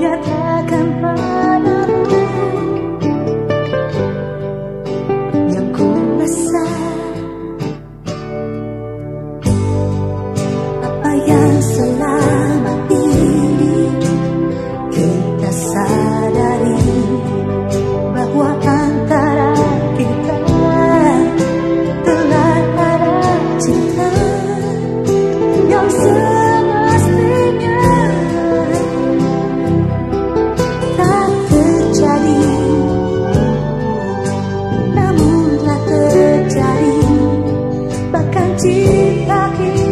yet vida aquí.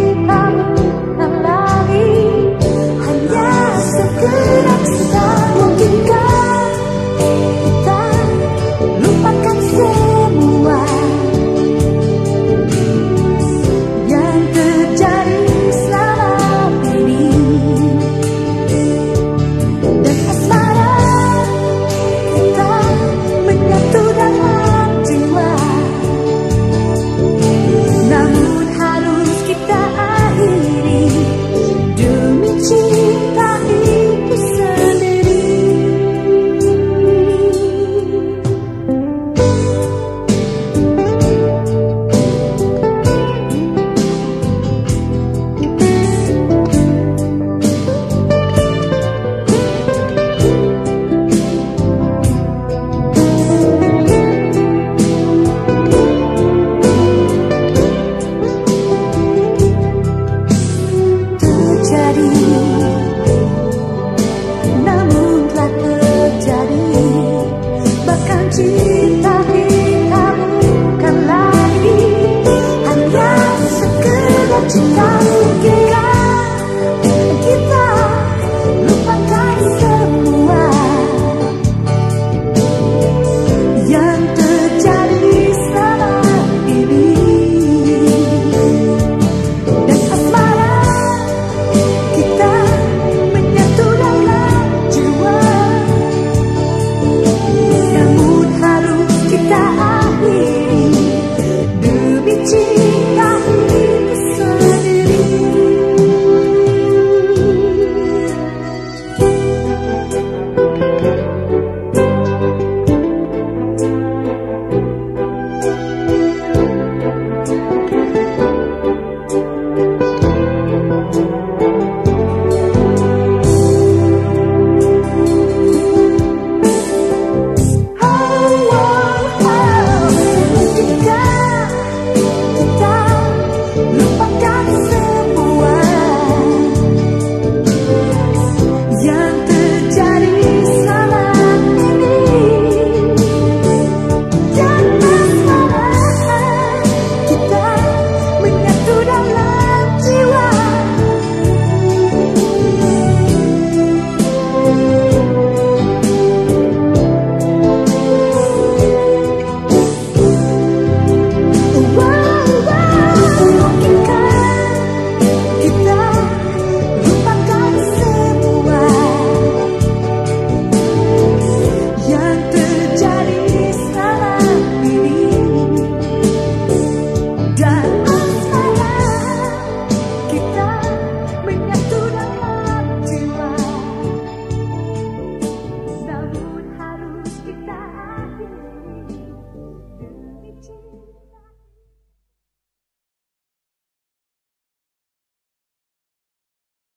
to die.